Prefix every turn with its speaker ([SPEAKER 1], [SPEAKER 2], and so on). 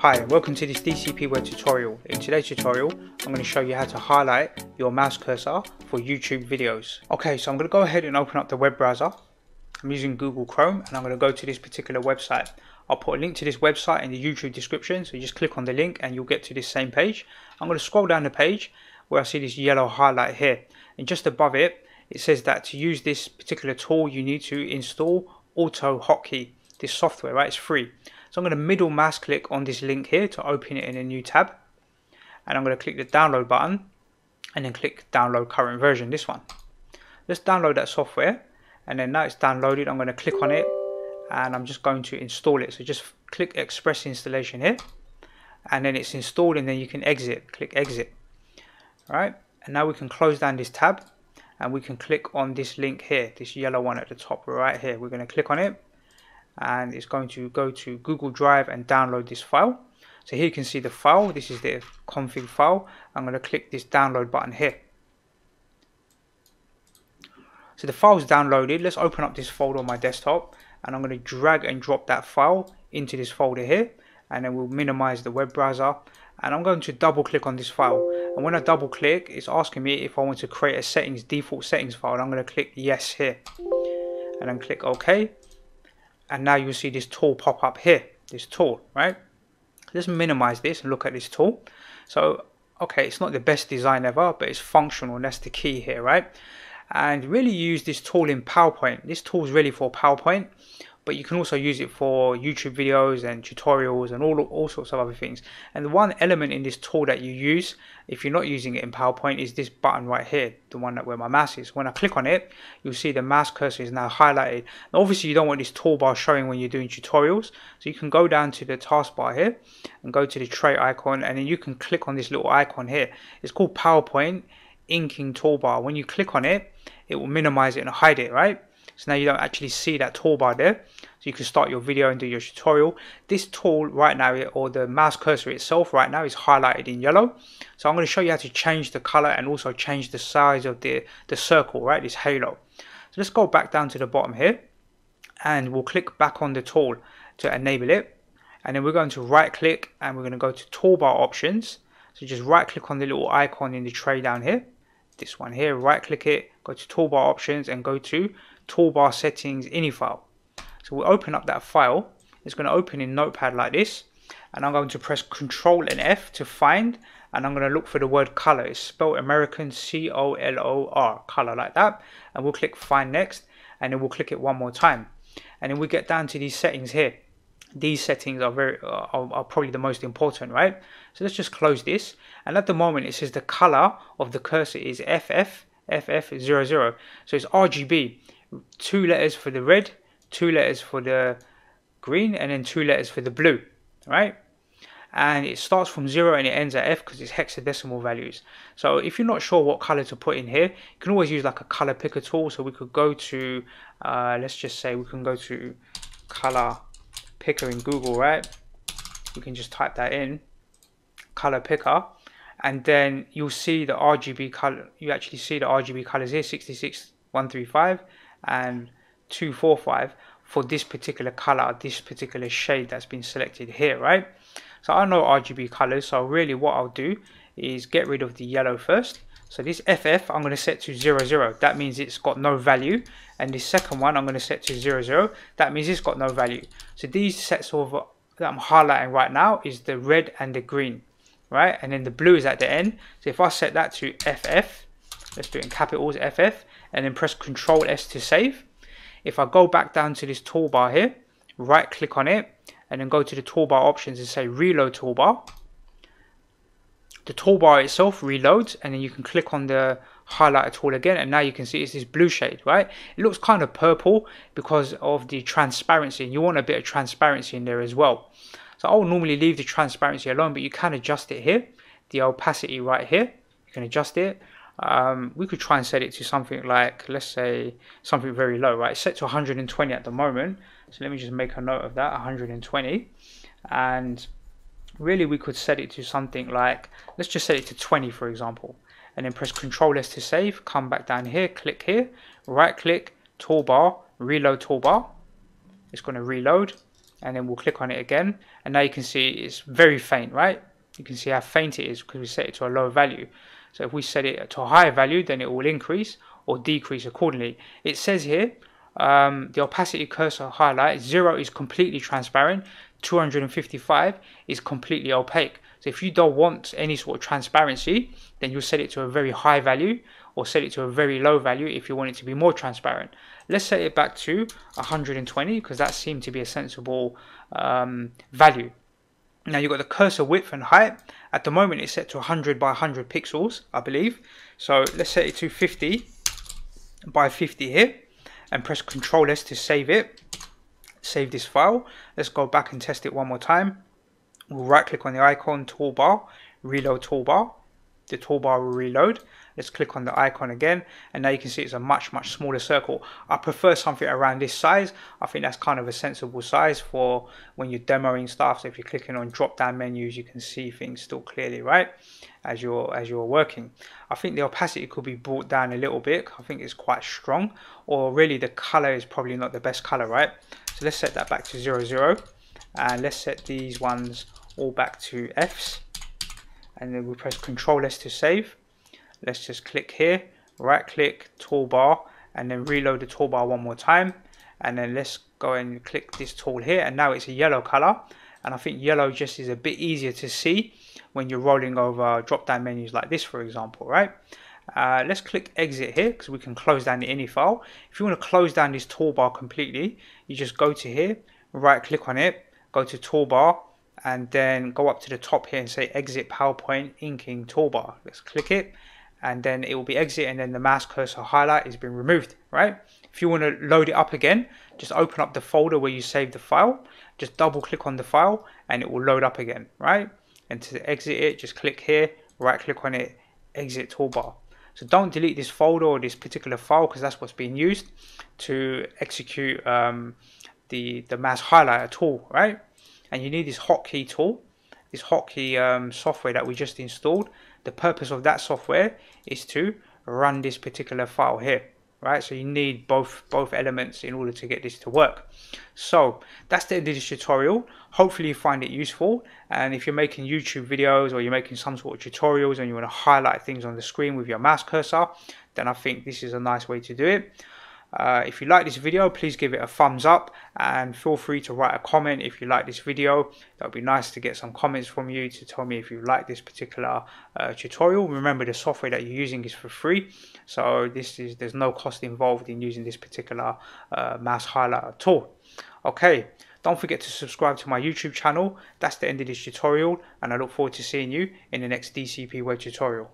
[SPEAKER 1] Hi welcome to this DCP web tutorial. In today's tutorial I'm going to show you how to highlight your mouse cursor for YouTube videos. Okay so I'm going to go ahead and open up the web browser. I'm using Google Chrome and I'm going to go to this particular website. I'll put a link to this website in the YouTube description so just click on the link and you'll get to this same page. I'm going to scroll down the page where I see this yellow highlight here and just above it it says that to use this particular tool you need to install AutoHotkey this software right it's free so I'm going to middle mouse click on this link here to open it in a new tab. And I'm going to click the download button and then click download current version, this one. Let's download that software and then now it's downloaded I'm going to click on it and I'm just going to install it. So just click express installation here and then it's installed and then you can exit, click exit. Alright, and now we can close down this tab and we can click on this link here, this yellow one at the top right here. We're going to click on it and it's going to go to Google Drive and download this file. So here you can see the file, this is the config file. I'm going to click this download button here. So the file is downloaded. Let's open up this folder on my desktop and I'm going to drag and drop that file into this folder here and then we'll minimize the web browser and I'm going to double click on this file and when I double click it's asking me if I want to create a settings default settings file and I'm going to click yes here and then click OK and now you see this tool pop up here this tool right? Let's minimize this and look at this tool. So okay it's not the best design ever but it's functional and that's the key here right? And really use this tool in PowerPoint. This tool is really for PowerPoint but you can also use it for YouTube videos and tutorials and all, all sorts of other things. And the one element in this tool that you use, if you're not using it in PowerPoint, is this button right here, the one that where my mouse is. When I click on it, you'll see the mouse cursor is now highlighted. Obviously you don't want this toolbar showing when you're doing tutorials, so you can go down to the taskbar here and go to the tray icon and then you can click on this little icon here. It's called PowerPoint inking toolbar. When you click on it, it will minimize it and hide it, right? So now you don't actually see that toolbar there. So you can start your video and do your tutorial. This tool right now, or the mouse cursor itself right now is highlighted in yellow. So I'm going to show you how to change the color and also change the size of the, the circle, right, this halo. So let's go back down to the bottom here and we'll click back on the tool to enable it. And then we're going to right click and we're going to go to toolbar options. So just right click on the little icon in the tray down here. This one here, right click it, go to toolbar options and go to toolbar settings ini file. So we'll open up that file. It's going to open in Notepad like this. And I'm going to press Control and F to find. And I'm going to look for the word color. It's spelled American C-O-L-O-R, color like that. And we'll click Find Next. And then we'll click it one more time. And then we get down to these settings here. These settings are very uh, are, are probably the most important, right? So let's just close this. And at the moment, it says the color of the cursor is FF FF00. So it's RGB two letters for the red, two letters for the green, and then two letters for the blue, right? And it starts from zero and it ends at F because it's hexadecimal values. So if you're not sure what color to put in here, you can always use like a color picker tool. So we could go to, uh, let's just say we can go to color picker in Google, right? We can just type that in, color picker and then you'll see the RGB color you actually see the RGB colors here 66135 and 245 for this particular color, this particular shade that's been selected here, right? So I know RGB colors, so really what I'll do is get rid of the yellow first. So this FF I'm going to set to 00, that means it's got no value. And the second one I'm going to set to 00, zero. that means it's got no value. So these sets of that I'm highlighting right now is the red and the green, right? And then the blue is at the end. So if I set that to FF, let's do it in capitals FF, and then press Control S to save. If I go back down to this toolbar here, right click on it, and then go to the toolbar options and say Reload Toolbar. The toolbar itself reloads, and then you can click on the highlighter tool again, and now you can see it's this blue shade, right? It looks kind of purple because of the transparency, and you want a bit of transparency in there as well. So I'll normally leave the transparency alone, but you can adjust it here. The opacity right here, you can adjust it um, we could try and set it to something like, let's say, something very low, right? It's set to 120 at the moment. So let me just make a note of that, 120. And really we could set it to something like, let's just set it to 20, for example. And then press Control S to save, come back down here, click here, right click, toolbar, reload toolbar. It's going to reload. and then we'll click on it again and now you can see it's very faint right you can see how faint it is because we set it to a low value so if we set it to a higher value then it will increase or decrease accordingly. It says here um, the opacity cursor highlight 0 is completely transparent 255 is completely opaque. So if you don't want any sort of transparency then you'll set it to a very high value or set it to a very low value if you want it to be more transparent. Let's set it back to 120 because that seemed to be a sensible um, value now you've got the cursor width and height at the moment it's set to 100 by 100 pixels I believe so let's set it to 50 by 50 here and press Ctrl S to save it. Save this file. Let's go back and test it one more time. We'll right click on the icon toolbar, reload toolbar. The toolbar will reload. Let's click on the icon again and now you can see it's a much much smaller circle. I prefer something around this size. I think that's kind of a sensible size for when you're demoing stuff. So if you're clicking on drop down menus you can see things still clearly right as you're as you're working. I think the opacity could be brought down a little bit. I think it's quite strong or really the color is probably not the best color right. So let's set that back to 0 0 and let's set these ones all back to F's and then we press Control S to save. Let's just click here right click toolbar and then reload the toolbar one more time. And then let's go and click this tool here and now it's a yellow color. And I think yellow just is a bit easier to see when you're rolling over drop down menus like this for example right? Uh, let's click exit here because we can close down the ini file. If you want to close down this toolbar completely you just go to here right click on it go to toolbar and then go up to the top here and say exit PowerPoint inking toolbar. Let's click it and then it will be exit and then the mouse cursor highlight is being removed right? If you want to load it up again just open up the folder where you saved the file. Just double click on the file and it will load up again right? And to exit it just click here right click on it exit toolbar. So don't delete this folder or this particular file because that's what's being used to execute um, the the mouse highlighter tool right and you need this hotkey tool this hotkey um, software that we just installed. The purpose of that software is to run this particular file here right? So you need both both elements in order to get this to work. So that's the end of this tutorial. Hopefully you find it useful. And if you're making youtube videos or you're making some sort of tutorials and you want to highlight things on the screen with your mouse cursor then i think this is a nice way to do it uh, if you like this video, please give it a thumbs up and feel free to write a comment if you like this video. That would be nice to get some comments from you to tell me if you like this particular uh, tutorial. Remember the software that you're using is for free, so this is there's no cost involved in using this particular uh, mouse highlighter tool. Okay, don't forget to subscribe to my YouTube channel. That's the end of this tutorial and I look forward to seeing you in the next DCP web tutorial.